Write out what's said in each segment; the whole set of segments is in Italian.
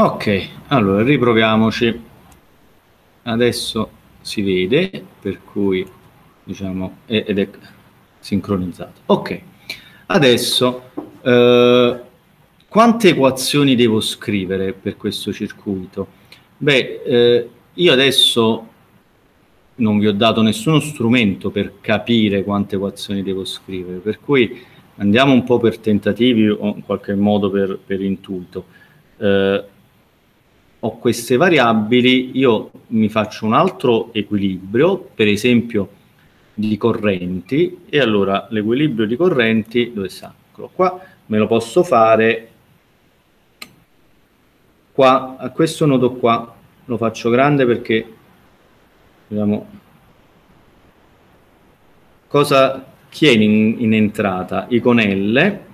Ok, allora riproviamoci. Adesso si vede, per cui diciamo, ed è sincronizzato. Ok, adesso eh, quante equazioni devo scrivere per questo circuito? Beh, eh, io adesso non vi ho dato nessuno strumento per capire quante equazioni devo scrivere, per cui andiamo un po' per tentativi o in qualche modo per, per intuito. Eh, ho queste variabili, io mi faccio un altro equilibrio, per esempio di correnti, e allora l'equilibrio di correnti, dove sta? Qua me lo posso fare qua, a questo nodo qua, lo faccio grande perché Vediamo. Cosa tiene in, in entrata? I con L.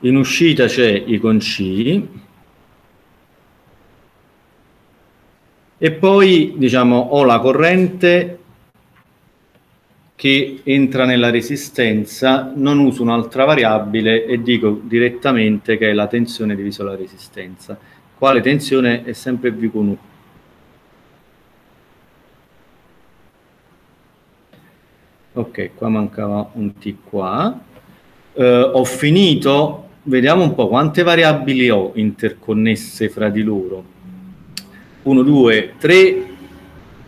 In uscita c'è I con C. E poi, diciamo, ho la corrente che entra nella resistenza, non uso un'altra variabile e dico direttamente che è la tensione diviso la resistenza quale tensione è sempre V con U. Ok, qua mancava un T qua. Uh, ho finito, vediamo un po' quante variabili ho interconnesse fra di loro. 1, 2, 3,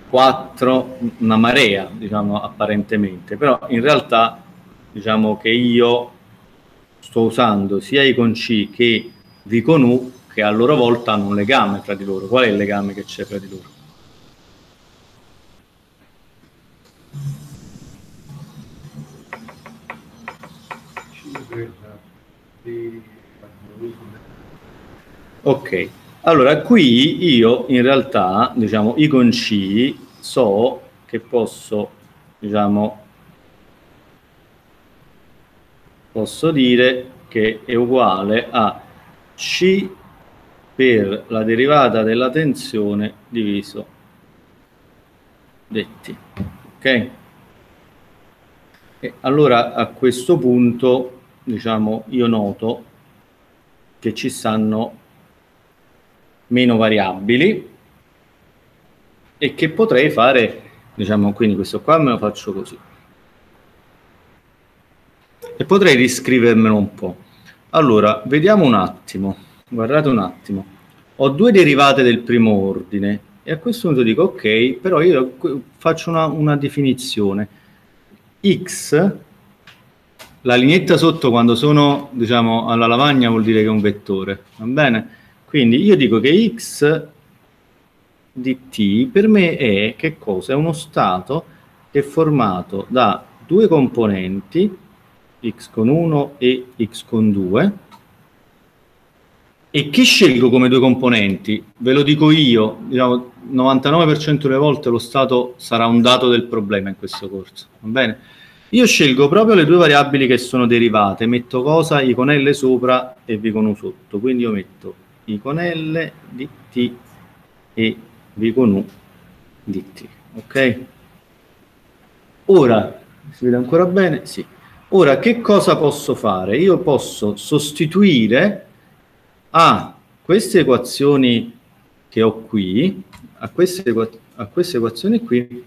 4, una marea, diciamo, apparentemente, però in realtà diciamo che io sto usando sia i con C che V con U che a loro volta hanno un legame tra di loro. Qual è il legame che c'è tra di loro? Ok, allora qui io in realtà, diciamo, i con C so che posso, diciamo, posso dire che è uguale a C per la derivata della tensione diviso detti. Ok? E allora a questo punto, diciamo, io noto che ci stanno meno variabili e che potrei fare, diciamo, quindi questo qua me lo faccio così. E potrei riscrivermelo un po'. Allora, vediamo un attimo guardate un attimo, ho due derivate del primo ordine e a questo punto dico ok, però io faccio una, una definizione. X, la lineetta sotto quando sono diciamo alla lavagna vuol dire che è un vettore, va bene? Quindi io dico che x di t per me è che cosa? È uno stato che è formato da due componenti x con 1 e x con 2 e chi scelgo come due componenti? Ve lo dico io, diciamo, 99% delle volte lo stato sarà un dato del problema in questo corso, va bene? Io scelgo proprio le due variabili che sono derivate, metto cosa? I con L sopra e V con U sotto, quindi io metto I con L di T e V con U di T, ok? Ora, si vede ancora bene? Sì. Ora, che cosa posso fare? Io posso sostituire a queste equazioni che ho qui, a queste, a queste equazioni qui,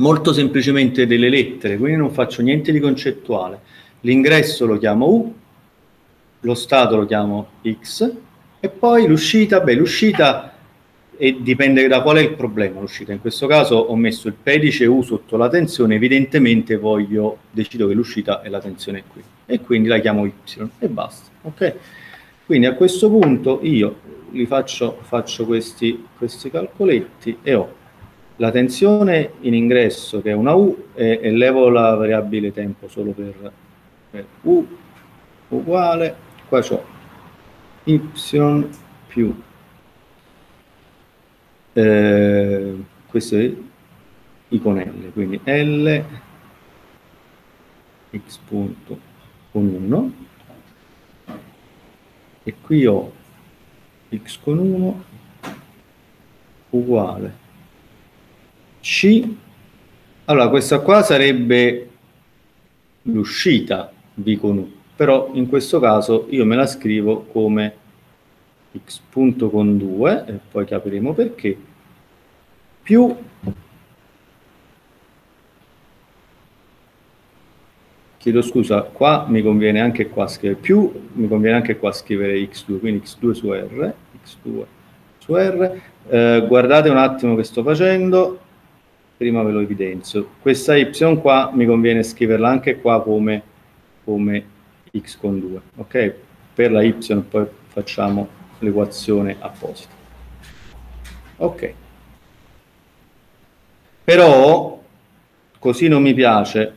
molto semplicemente delle lettere, quindi non faccio niente di concettuale. L'ingresso lo chiamo U, lo stato lo chiamo X, e poi l'uscita, beh, l'uscita dipende da qual è il problema l'uscita. In questo caso ho messo il pedice U sotto la tensione, evidentemente voglio, decido che l'uscita è la tensione qui, e quindi la chiamo Y, e basta, ok? Quindi a questo punto io li faccio, faccio questi, questi calcoletti e ho la tensione in ingresso che è una U e, levo la variabile tempo solo per, per U uguale, qua ho Y più. Eh, questo è I con L, quindi L x punto con 1 e qui ho x con 1 uguale c. Allora questa qua sarebbe l'uscita v con u però in questo caso io me la scrivo come x punto con 2, e poi capiremo perché, più chiedo scusa, qua mi conviene anche qua scrivere più, mi conviene anche qua scrivere x2, quindi x2 su r, x2 su r, eh, guardate un attimo che sto facendo, prima ve lo evidenzio, questa y qua mi conviene scriverla anche qua come, come x con 2, ok? Per la y poi facciamo l'equazione apposita. Ok. Però, così non mi piace,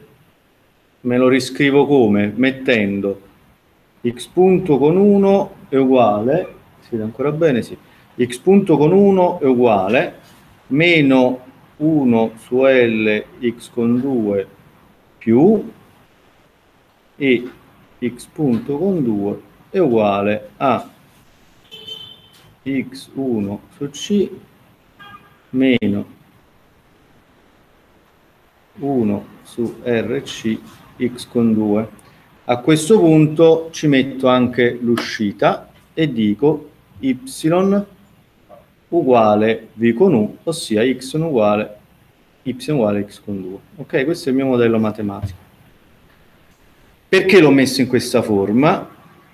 me lo riscrivo come? Mettendo x punto con 1 è uguale, si vede ancora bene? Sì. x punto con 1 è uguale meno 1 su L x con 2 più e x punto con 2 è uguale a x1 su c meno 1 su rc x con 2. A questo punto ci metto anche l'uscita e dico y uguale v con u, ossia x uguale y uguale x con 2. Ok, questo è il mio modello matematico. Perché l'ho messo in questa forma?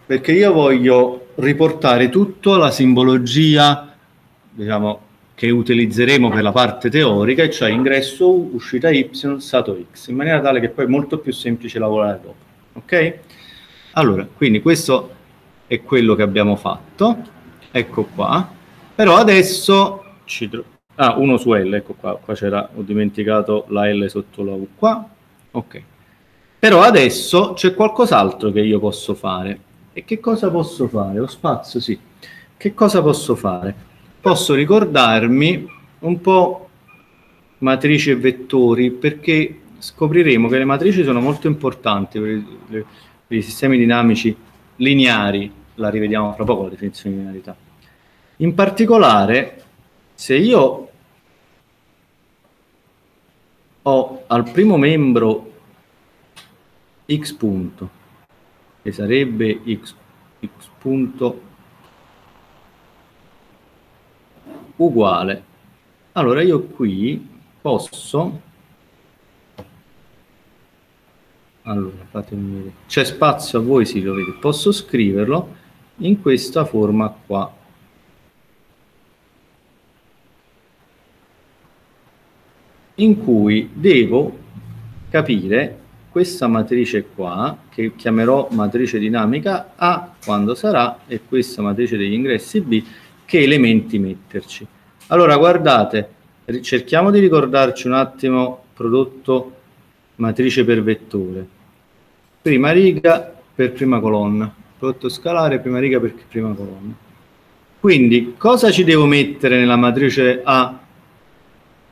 Perché io voglio riportare tutto alla simbologia, diciamo, che utilizzeremo per la parte teorica, cioè ingresso U, uscita Y, stato X, in maniera tale che poi è molto più semplice lavorare dopo. Ok? Allora, quindi questo è quello che abbiamo fatto, ecco qua, però adesso ci Ah, 1 su L, ecco qua, qua c'era, ho dimenticato la L sotto la U qua, ok. Però adesso c'è qualcos'altro che io posso fare. E che cosa posso fare? Lo spazio, sì. Che cosa posso fare? posso ricordarmi un po' matrici e vettori perché scopriremo che le matrici sono molto importanti per i, per i sistemi dinamici lineari, la rivediamo fra poco la definizione di linearità. In particolare, se io ho al primo membro x punto, che sarebbe x, x punto uguale. Allora io qui posso... Allora, fatemi vedere. C'è spazio a voi, sì, lo vedete. Posso scriverlo in questa forma qua. In cui devo capire questa matrice qua, che chiamerò matrice dinamica A quando sarà, e questa matrice degli ingressi B, che elementi metterci. Allora, guardate, cerchiamo di ricordarci un attimo prodotto matrice per vettore. Prima riga per prima colonna, prodotto scalare, prima riga per prima colonna. Quindi, cosa ci devo mettere nella matrice A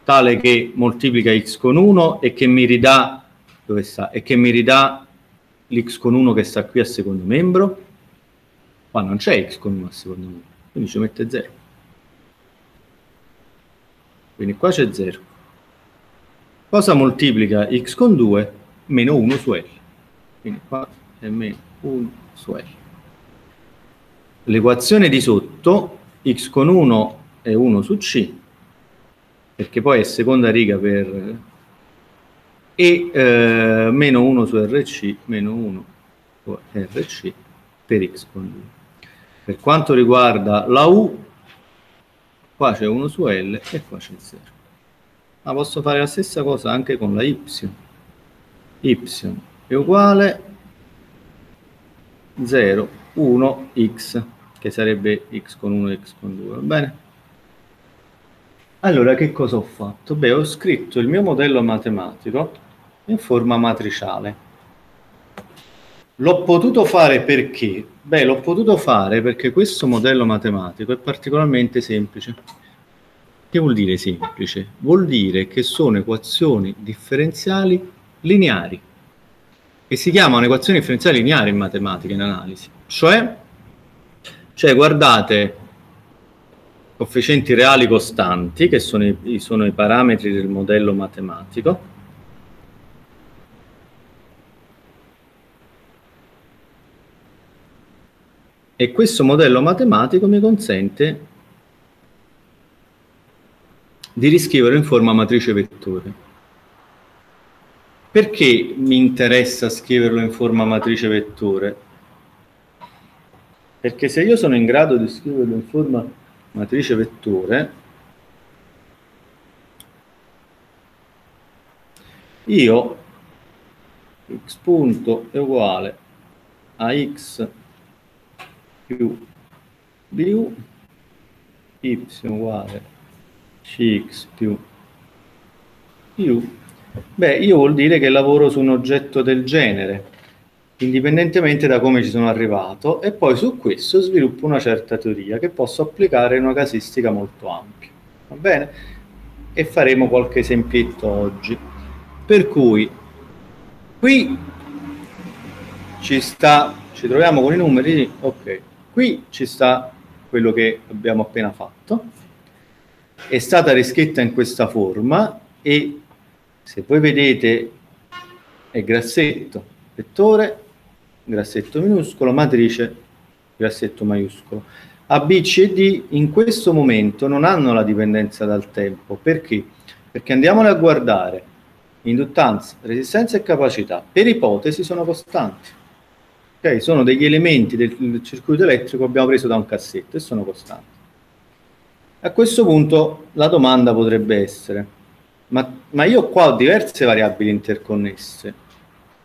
tale che moltiplica x con 1 e che mi ridà, dove sta? E che mi ridà l'x con 1 che sta qui a secondo membro? Qua non c'è x con 1 a secondo membro quindi ci mette 0 quindi qua c'è 0 cosa moltiplica x con 2 meno 1 su L. Quindi qua è meno 1 su L. L'equazione di sotto x con 1 è 1 su C perché poi è seconda riga per e eh, meno 1 su RC meno 1 su RC per x con 2 per quanto riguarda la U, qua c'è 1 su L e qua c'è 0. Ma posso fare la stessa cosa anche con la Y. Y è uguale 0, 1, x, che sarebbe x con 1 e x con 2, va bene? Allora, che cosa ho fatto? Beh, ho scritto il mio modello matematico in forma matriciale. L'ho potuto fare perché? Beh, l'ho potuto fare perché questo modello matematico è particolarmente semplice. Che vuol dire semplice? Vuol dire che sono equazioni differenziali lineari, che si chiamano equazioni differenziali lineari in matematica, in analisi. Cioè, cioè guardate, coefficienti reali costanti, che sono i, sono i parametri del modello matematico, E questo modello matematico mi consente di riscriverlo in forma matrice vettore. Perché mi interessa scriverlo in forma matrice vettore? Perché se io sono in grado di scriverlo in forma matrice vettore, io x punto è uguale a x più bu, y uguale cx più u, beh, io vuol dire che lavoro su un oggetto del genere, indipendentemente da come ci sono arrivato, e poi su questo sviluppo una certa teoria che posso applicare in una casistica molto ampia. Va bene? E faremo qualche esempietto oggi. Per cui, qui ci sta, ci troviamo con i numeri, ok, qui ci sta quello che abbiamo appena fatto, è stata riscritta in questa forma e se voi vedete è grassetto, vettore, grassetto minuscolo, matrice, grassetto maiuscolo. A, B, C e D in questo momento non hanno la dipendenza dal tempo. Perché? Perché andiamole a guardare. Induttanza, resistenza e capacità, per ipotesi, sono costanti. Okay? Sono degli elementi del circuito elettrico che abbiamo preso da un cassetto e sono costanti. A questo punto la domanda potrebbe essere, ma, ma io qua ho diverse variabili interconnesse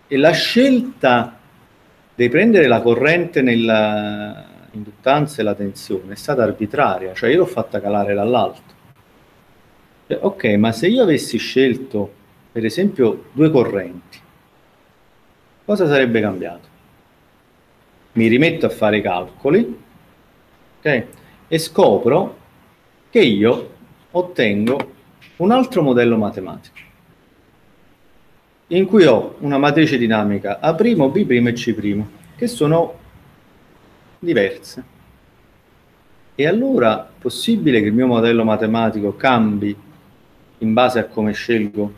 e la scelta di prendere la corrente nella induttanza e la tensione è stata arbitraria, cioè io l'ho fatta calare dall'alto. Cioè, ok, ma se io avessi scelto per esempio due correnti, cosa sarebbe cambiato? Mi rimetto a fare i calcoli okay, e scopro che io ottengo un altro modello matematico in cui ho una matrice dinamica A', B' e C', che sono diverse. E allora è possibile che il mio modello matematico cambi in base a come scelgo,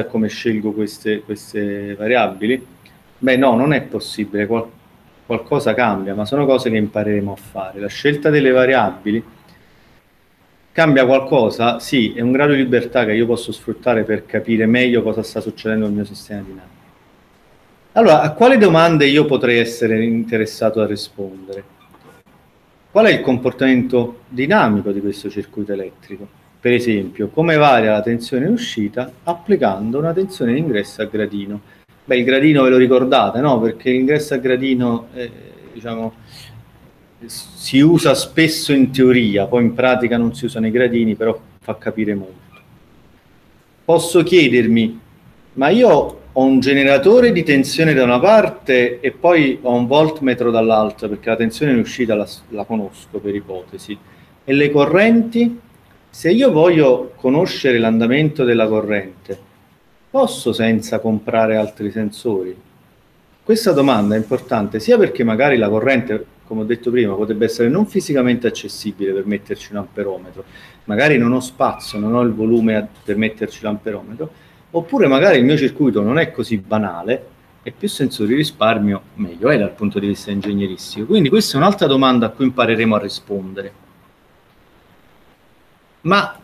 a come scelgo queste, queste variabili? Beh no, non è possibile, Qual qualcosa cambia, ma sono cose che impareremo a fare. La scelta delle variabili Cambia qualcosa? Sì, è un grado di libertà che io posso sfruttare per capire meglio cosa sta succedendo nel mio sistema dinamico. Allora, a quali domande io potrei essere interessato a rispondere? Qual è il comportamento dinamico di questo circuito elettrico? Per esempio, come varia la tensione in uscita applicando una tensione in ingresso a gradino? Beh, il gradino ve lo ricordate, no? Perché l'ingresso a gradino, eh, diciamo, si usa spesso in teoria, poi in pratica non si usano i gradini, però fa capire molto. Posso chiedermi, ma io ho un generatore di tensione da una parte e poi ho un voltmetro dall'altra, perché la tensione in uscita la, la conosco per ipotesi, e le correnti? Se io voglio conoscere l'andamento della corrente, posso senza comprare altri sensori? Questa domanda è importante sia perché magari la corrente come ho detto prima, potrebbe essere non fisicamente accessibile per metterci un amperometro, magari non ho spazio, non ho il volume per metterci l'amperometro, oppure magari il mio circuito non è così banale e più sensori risparmio meglio è dal punto di vista ingegneristico. Quindi questa è un'altra domanda a cui impareremo a rispondere. Ma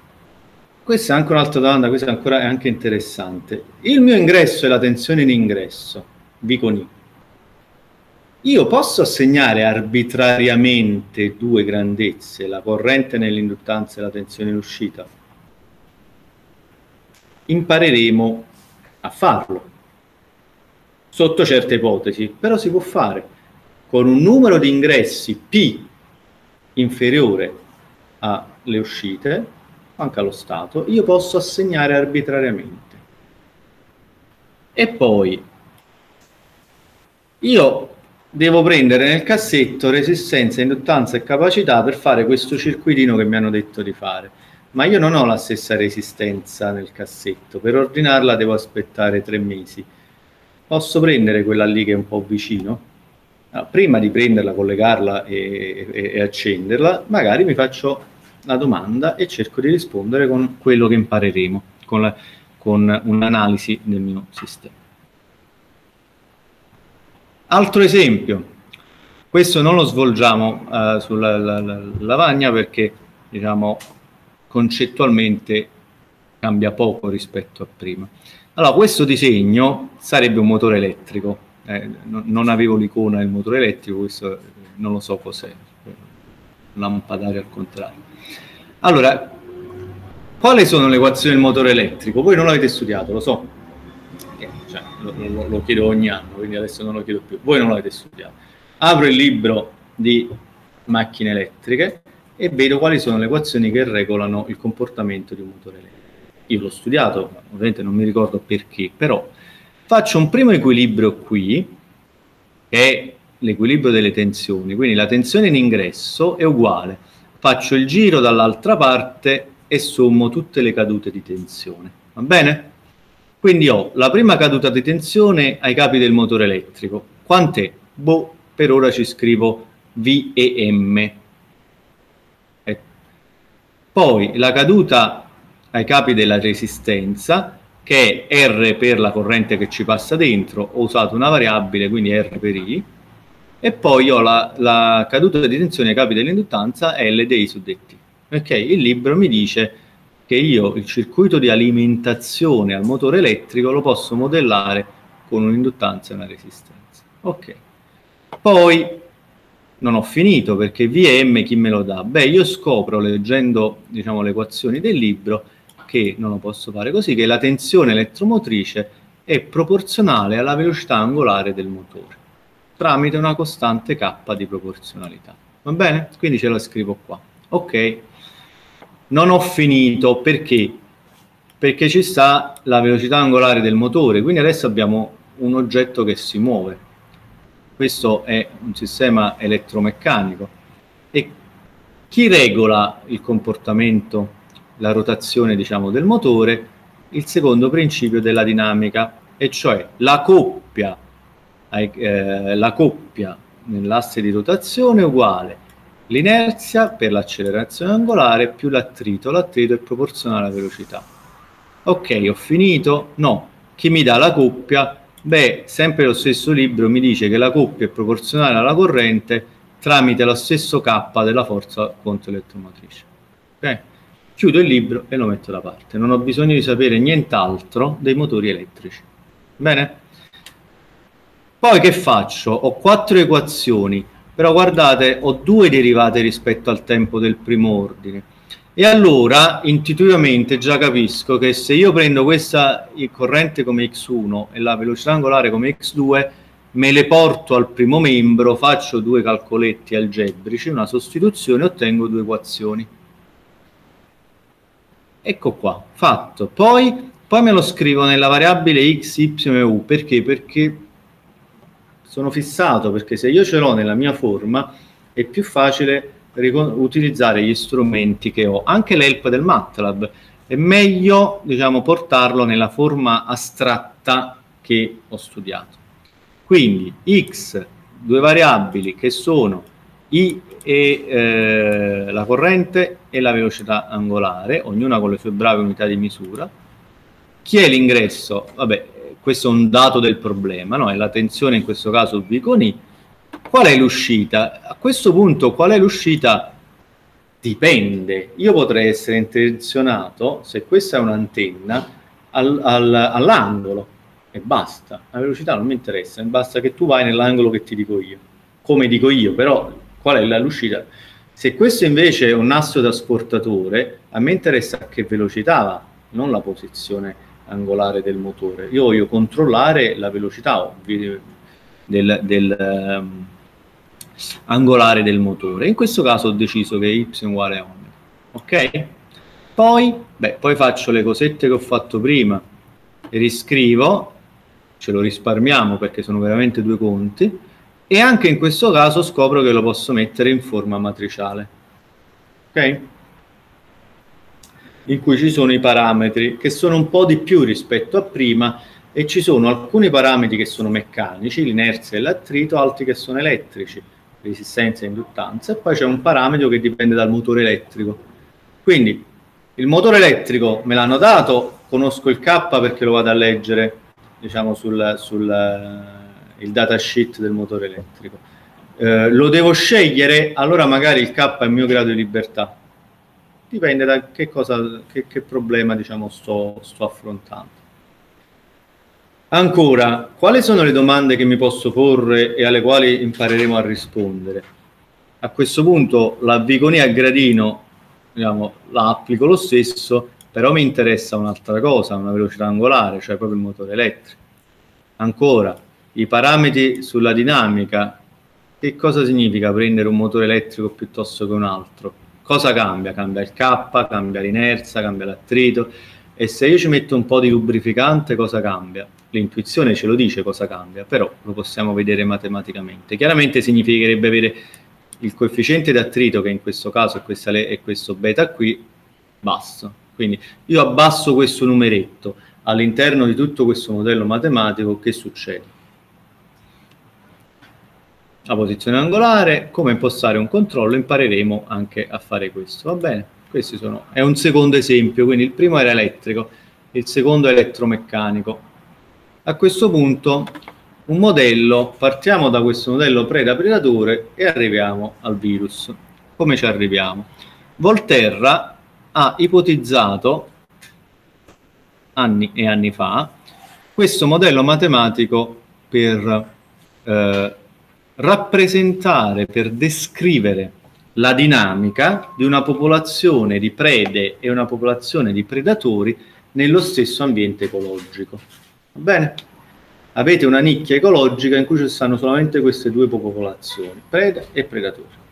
questa è anche un'altra domanda, questa è, ancora, è anche interessante. Il mio ingresso e la tensione in ingresso, V con I, io posso assegnare arbitrariamente due grandezze, la corrente nell'induttanza e la tensione in uscita? Impareremo a farlo, sotto certe ipotesi, però si può fare con un numero di ingressi P inferiore alle uscite, anche allo stato, io posso assegnare arbitrariamente. E poi io devo prendere nel cassetto resistenza, induttanza e capacità per fare questo circuitino che mi hanno detto di fare. Ma io non ho la stessa resistenza nel cassetto, per ordinarla devo aspettare tre mesi. Posso prendere quella lì che è un po' vicino? No, prima di prenderla, collegarla e, e, e accenderla, magari mi faccio la domanda e cerco di rispondere con quello che impareremo, con, la, con un'analisi del mio sistema. Altro esempio, Questo non lo svolgiamo uh, sulla la, la, lavagna perché diciamo concettualmente cambia poco rispetto a prima. Allora, questo disegno sarebbe un motore elettrico. Eh, non, non, avevo l'icona del motore elettrico, questo non lo so cos'è. Lampadario al contrario. Allora, quali sono le equazioni del motore elettrico? Voi non l'avete studiato, lo so. Cioè, lo, lo, lo chiedo ogni anno, quindi adesso non lo chiedo più. Voi non l'avete studiato apro il libro di macchine elettriche e vedo quali sono le equazioni che regolano il comportamento di un motore elettrico. Io l'ho studiato, ovviamente non mi ricordo perché, però faccio un primo equilibrio qui, che è l'equilibrio delle tensioni, quindi la tensione in ingresso è uguale. Faccio il giro dall'altra parte e sommo tutte le cadute di tensione. Va bene? Quindi ho la prima caduta di tensione ai capi del motore elettrico. Quant'è? Boh, per ora ci scrivo V e M. E poi la caduta ai capi della resistenza, che è R per la corrente che ci passa dentro, ho usato una variabile, quindi R per I, e poi ho la, la caduta di tensione ai capi dell'induttanza L dei suddetti. Ok, il libro mi dice che io il circuito di alimentazione al motore elettrico lo posso modellare con un'induttanza e una resistenza. Ok. Poi non ho finito perché VM chi me lo dà? Beh, io scopro leggendo diciamo, le equazioni del libro che non lo posso fare così, che la tensione elettromotrice è proporzionale alla velocità angolare del motore tramite una costante k di proporzionalità. Va bene? Quindi ce la scrivo qua. Ok. Non ho finito perché? Perché ci sta la velocità angolare del motore, quindi adesso abbiamo un oggetto che si muove questo è un sistema elettromeccanico. E chi regola il comportamento, la rotazione diciamo, del motore? Il secondo principio della dinamica, e cioè la coppia, eh, la coppia nell'asse di rotazione uguale l'inerzia per l'accelerazione angolare più l'attrito. L'attrito è proporzionale alla velocità. Ok, ho finito? No. Chi mi dà la coppia? Beh, sempre lo stesso libro mi dice che la coppia è proporzionale alla corrente tramite lo stesso K della forza conto elettromotrice. Okay? Chiudo il libro e lo metto da parte. Non ho bisogno di sapere nient'altro dei motori elettrici. Bene? Poi che faccio? Ho quattro equazioni, però guardate, ho due derivate rispetto al tempo del primo ordine e allora intuitivamente già capisco che se io prendo questa corrente come x1 e la velocità angolare come x2, me le porto al primo membro, faccio due calcoletti algebrici, una sostituzione ottengo due equazioni. Ecco qua, fatto. Poi, poi me lo scrivo nella variabile x, y e u. Perché? Perché sono fissato, perché se io ce l'ho nella mia forma è più facile utilizzare gli strumenti che ho. Anche l'help del MATLAB è meglio diciamo, portarlo nella forma astratta che ho studiato. Quindi x, due variabili che sono i e eh, la corrente e la velocità angolare, ognuna con le sue brave unità di misura. Chi è l'ingresso? Vabbè, questo è un dato del problema, no? è la tensione in questo caso V con I, Qual è l'uscita? A questo punto qual è l'uscita? Dipende. Io potrei essere intenzionato, se questa è un'antenna, al, al, all'angolo e basta. La velocità non mi interessa, basta che tu vai nell'angolo che ti dico io. Come dico io, però qual è l'uscita? Se questo invece è un asso trasportatore, a me interessa a che velocità va, non la posizione angolare del motore. Io voglio controllare la velocità del, del, um, angolare del motore. In questo caso ho deciso che y uguale a omega. Ok? Poi, beh, poi faccio le cosette che ho fatto prima, riscrivo, ce lo risparmiamo perché sono veramente due conti, e anche in questo caso scopro che lo posso mettere in forma matriciale. Ok? In cui ci sono i parametri che sono un po' di più rispetto a prima e ci sono alcuni parametri che sono meccanici, l'inerzia e l'attrito, altri che sono elettrici resistenza e induttanza, e poi c'è un parametro che dipende dal motore elettrico. Quindi il motore elettrico me l'hanno dato, conosco il K perché lo vado a leggere diciamo, sul, sul il datasheet del motore elettrico. Eh, lo devo scegliere, allora magari il K è il mio grado di libertà. Dipende da che, cosa, che, che problema diciamo, sto, sto affrontando. Ancora, quali sono le domande che mi posso porre e alle quali impareremo a rispondere? A questo punto la viconia a gradino diciamo, la applico lo stesso, però mi interessa un'altra cosa, una velocità angolare, cioè proprio il motore elettrico. Ancora, i parametri sulla dinamica, che cosa significa prendere un motore elettrico piuttosto che un altro? Cosa cambia? Cambia il K, cambia l'inerzia, cambia l'attrito e se io ci metto un po' di lubrificante cosa cambia? L'intuizione ce lo dice cosa cambia, però lo possiamo vedere matematicamente. Chiaramente significherebbe avere il coefficiente di attrito, che in questo caso è, questa, è questo beta qui, basso. Quindi io abbasso questo numeretto all'interno di tutto questo modello matematico, che succede? La posizione angolare, come impostare un controllo, impareremo anche a fare questo, va bene? Questi sono, è un secondo esempio, quindi il primo era elettrico, il secondo elettromeccanico. A questo punto un modello, partiamo da questo modello preda-predatore e arriviamo al virus. Come ci arriviamo? Volterra ha ipotizzato anni e anni fa questo modello matematico per eh, rappresentare, per descrivere la dinamica di una popolazione di prede e una popolazione di predatori nello stesso ambiente ecologico. Va bene? avete una nicchia ecologica in cui ci stanno solamente queste due popolazioni, preda e predatore.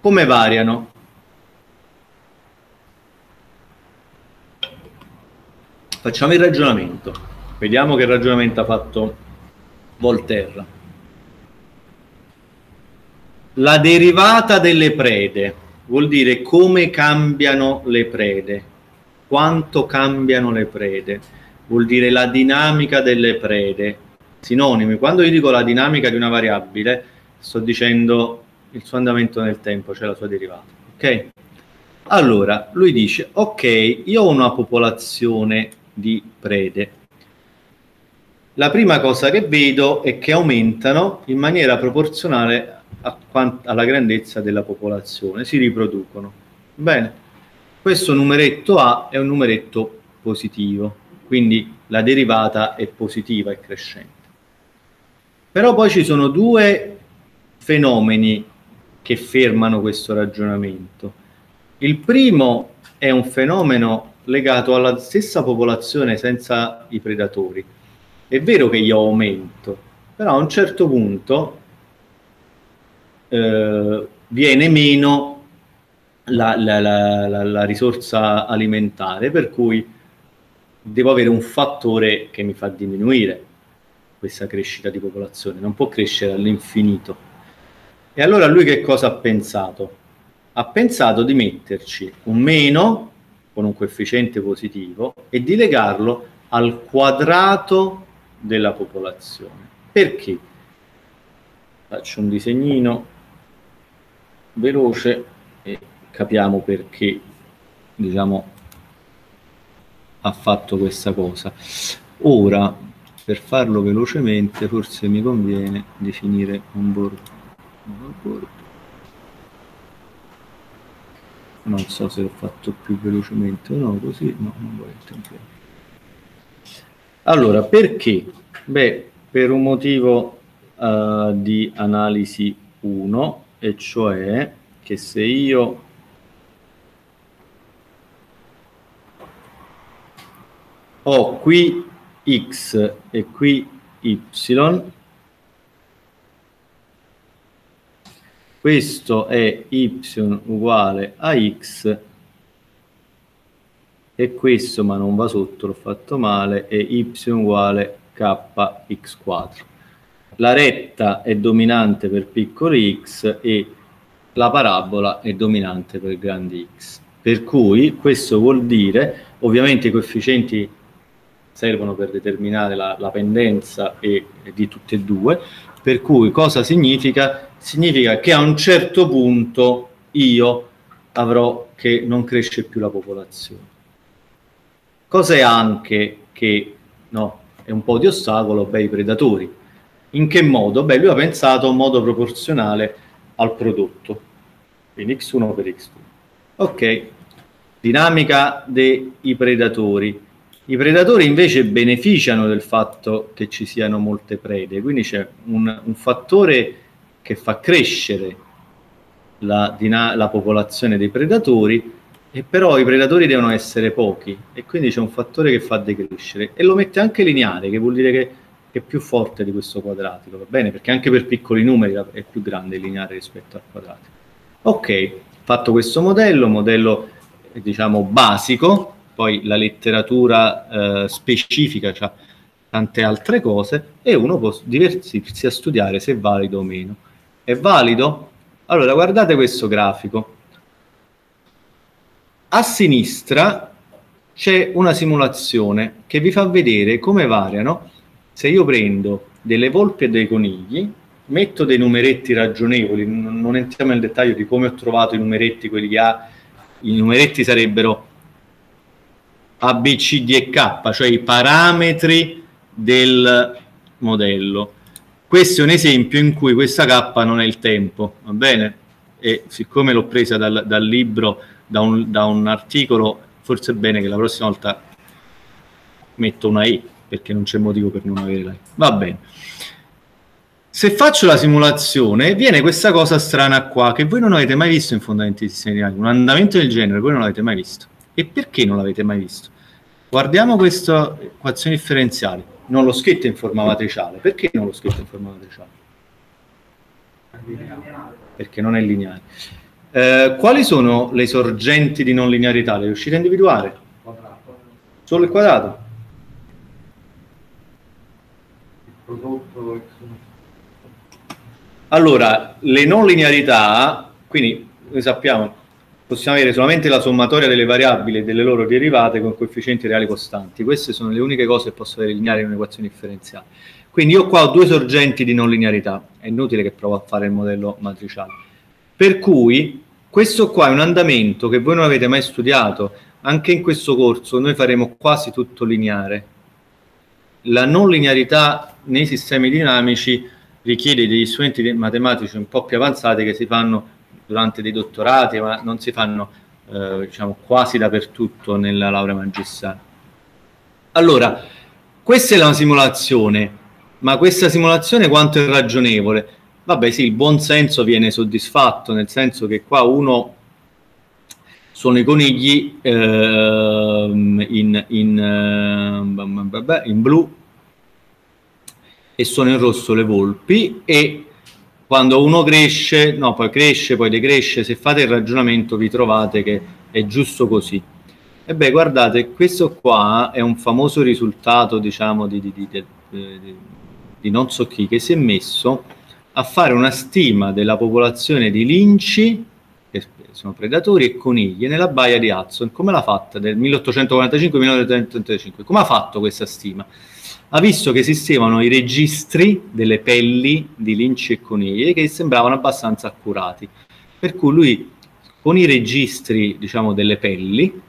Come variano? Facciamo il ragionamento. Vediamo che ragionamento ha fatto Volterra. La derivata delle prede vuol dire come cambiano le prede, quanto cambiano le prede vuol dire la dinamica delle prede. Sinonimi, quando io dico la dinamica di una variabile, sto dicendo il suo andamento nel tempo, cioè la sua derivata. Ok? Allora, lui dice, ok, io ho una popolazione di prede. La prima cosa che vedo è che aumentano in maniera proporzionale alla grandezza della popolazione, si riproducono. Bene, questo numeretto A è un numeretto positivo quindi la derivata è positiva e crescente. Però poi ci sono due fenomeni che fermano questo ragionamento. Il primo è un fenomeno legato alla stessa popolazione senza i predatori. È vero che io aumento, però a un certo punto eh, viene meno la, la, la, la, risorsa alimentare, per cui devo avere un fattore che mi fa diminuire questa crescita di popolazione, non può crescere all'infinito. E allora lui che cosa ha pensato? Ha pensato di metterci un meno con un coefficiente positivo e di legarlo al quadrato della popolazione. Perché? Faccio un disegnino veloce e capiamo perché diciamo ha fatto questa cosa. Ora, per farlo velocemente, forse mi conviene definire un board. Un board. Non so se l'ho fatto più velocemente o no, così no, non voglio il template. Allora, perché? Beh, per un motivo uh, di analisi 1, e cioè che se io ho qui x e qui y, questo è y uguale a x e questo, ma non va sotto, l'ho fatto male, è y uguale kx quadro. La retta è dominante per piccoli x e la parabola è dominante per grandi x. Per cui questo vuol dire, ovviamente i coefficienti servono per determinare la, la pendenza e, e di tutte e due, per cui cosa significa? Significa che a un certo punto io avrò che non cresce più la popolazione. Cos'è anche che no, è un po' di ostacolo? Beh, i predatori. In che modo? Beh, lui ha pensato un modo proporzionale al prodotto, quindi x1 per x2. Ok, dinamica dei predatori. I predatori invece beneficiano del fatto che ci siano molte prede, quindi c'è un, un fattore che fa crescere la, la, popolazione dei predatori, e però i predatori devono essere pochi e quindi c'è un fattore che fa decrescere e lo mette anche lineare, che vuol dire che, è più forte di questo quadratico, va bene? Perché anche per piccoli numeri è più grande il lineare rispetto al quadratico. Ok, fatto questo modello, modello diciamo basico, poi la letteratura eh, specifica ha tante altre cose e uno può divertirsi a studiare se è valido o meno. È valido? Allora, guardate questo grafico. A sinistra c'è una simulazione che vi fa vedere come variano se io prendo delle volpi e dei conigli, metto dei numeretti ragionevoli, non entriamo nel dettaglio di come ho trovato i numeretti, quelli che i numeretti sarebbero a, B, C, D e K, cioè i parametri del modello. Questo è un esempio in cui questa K non è il tempo, va bene? E siccome l'ho presa dal, dal libro, da un, da un, articolo, forse è bene che la prossima volta metto una E, perché non c'è motivo per non avere la E. Va bene. Se faccio la simulazione, viene questa cosa strana qua, che voi non avete mai visto in fondamenti di sistemi un andamento del genere, voi non l'avete mai visto. E perché non l'avete mai visto? Guardiamo questa equazione differenziale. Non l'ho scritta in forma matriciale. Perché non l'ho scritta in forma matriciale? Perché non è lineare. Eh, quali sono le sorgenti di non linearità? Le riuscite a individuare? Solo il quadrato? Prodotto allora, le non linearità, quindi noi sappiamo possiamo avere solamente la sommatoria delle variabili e delle loro derivate con coefficienti reali costanti. Queste sono le uniche cose che posso avere lineari in un'equazione differenziale. Quindi io qua ho due sorgenti di non linearità, è inutile che provo a fare il modello matriciale. Per cui questo qua è un andamento che voi non avete mai studiato, anche in questo corso noi faremo quasi tutto lineare. La non linearità nei sistemi dinamici richiede degli strumenti matematici un po' più avanzati che si fanno durante dei dottorati, ma non si fanno eh, diciamo, quasi dappertutto nella laurea magistrale. Allora, questa è la simulazione, ma questa simulazione quanto è ragionevole? Vabbè sì, il buon senso viene soddisfatto, nel senso che qua uno sono i conigli eh, in, in, eh, in blu e sono in rosso le volpi e quando uno cresce, no, poi cresce, poi decresce, se fate il ragionamento vi trovate che è giusto così. E beh, guardate, questo qua è un famoso risultato, diciamo, di, di, di, di, non so chi, che si è messo a fare una stima della popolazione di linci, sono predatori, e conigli nella baia di Hudson. Come l'ha fatta? Del 1845-1935. Come ha fatto questa stima? ha visto che esistevano i registri delle pelli di linci e conigli che sembravano abbastanza accurati. Per cui lui, con i registri diciamo, delle pelli,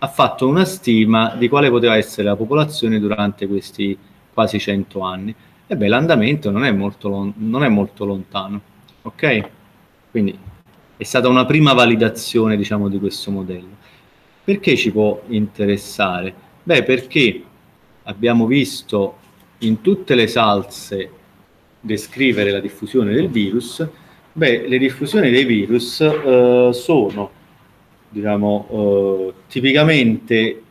ha fatto una stima di quale poteva essere la popolazione durante questi quasi 100 anni. E beh, l'andamento non è molto, non è molto lontano. Ok? Quindi è stata una prima validazione, diciamo, di questo modello. Perché ci può interessare? Beh, perché abbiamo visto in tutte le salse descrivere la diffusione del virus, beh, le diffusioni dei virus eh, sono, diciamo, eh, tipicamente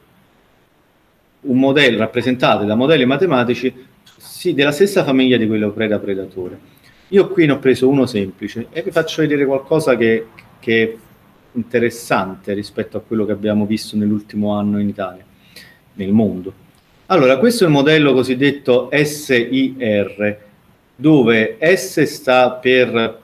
un modello rappresentato da modelli matematici sì, della stessa famiglia di quello preda-predatore. Io qui ne ho preso uno semplice e vi faccio vedere qualcosa che, che è interessante rispetto a quello che abbiamo visto nell'ultimo anno in Italia, nel mondo. Allora, questo è il modello cosiddetto SIR, dove S sta per